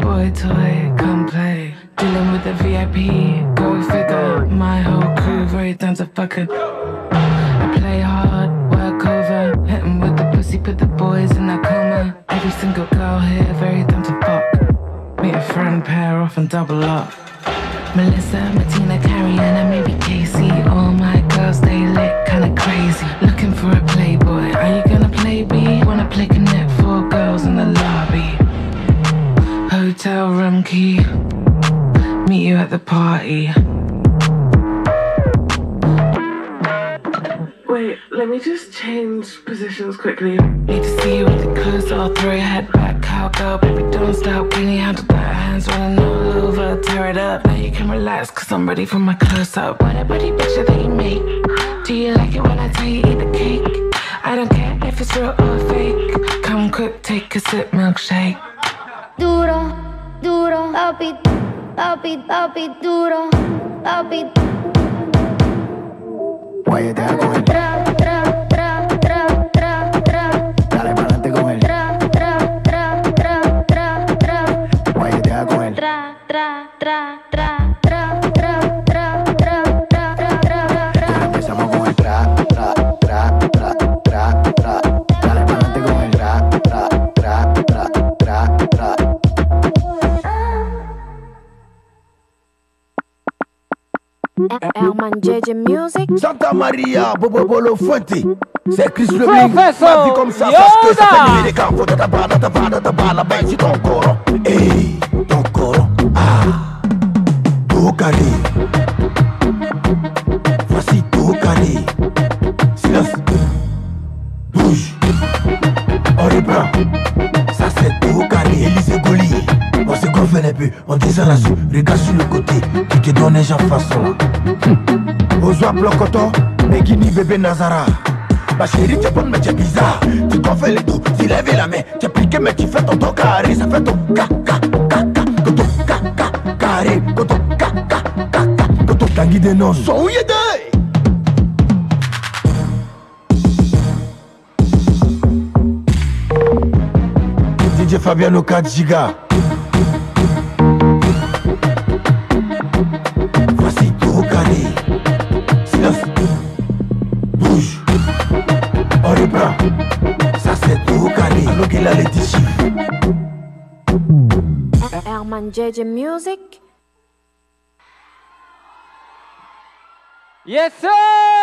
boy toy, come play. Dealing with the VIP, go figure. My whole crew very down to fucking. I play hard, work over. Hit 'em with the pussy, put the boys in a coma. Every single girl here very down to fuck. Meet a friend, pair off and double up. Melissa, Martina, Carrie, and maybe Casey. All my girls, they lit kinda crazy. Looking for a playboy. Are you Meet you at the party. Wait, let me just change positions quickly. Need to see you with the clothes, I'll throw your head back. Cowgirl, baby, don't stop. Can you handle that? Hands running all over, tear it up. Now you can relax, cause I'm ready for my close up. Want a pretty picture that you make? Do you like it when I tell you eat the cake? I don't care if it's real or fake. Come quick, take a sip, milkshake. Duro, duro, papi, papi, papi, duro, papi. Guayetea con él. Tra, tra, tra, tra, tra, tra. Dale pa'lante con él. Tra, tra, tra, tra, tra, tra. Guayetea con él. Tra, tra, tra, tra, tra, tra, tra, tra, tra, tra, tra, tra. Empezamos con el tra, Herman JJ Music. Santa Maria, Bobo Bolo Fuente. C'est Chris Lebling. Professeur Ma vie comme ça, parce que ça Yoda. fait des camps. Faut ta bala, ta bala, ta bala. Ben, c'est ton coron. Hey, ton coron. Ah, tout. Voici tout. Silence. Bouge. On reprend. on descend la soupe, regarde sur le côté, tu te donnes Jean François. Ozoa Blocoto, Megini bébé Nazara. Ma chérie, tu bonne, mais bizarre. Tu confais les tu lèves la main, tu mais tu fais ton ton carré, ça fait ton caca, caca, coton, caca, carré, coton, caca, caca, coton, t'as guidé non, son oui, DJ Fabiano 4 gigas. Ça c'est tout carré. Alors qu'il a les tissus. Herman JJ Music. Yes, sir!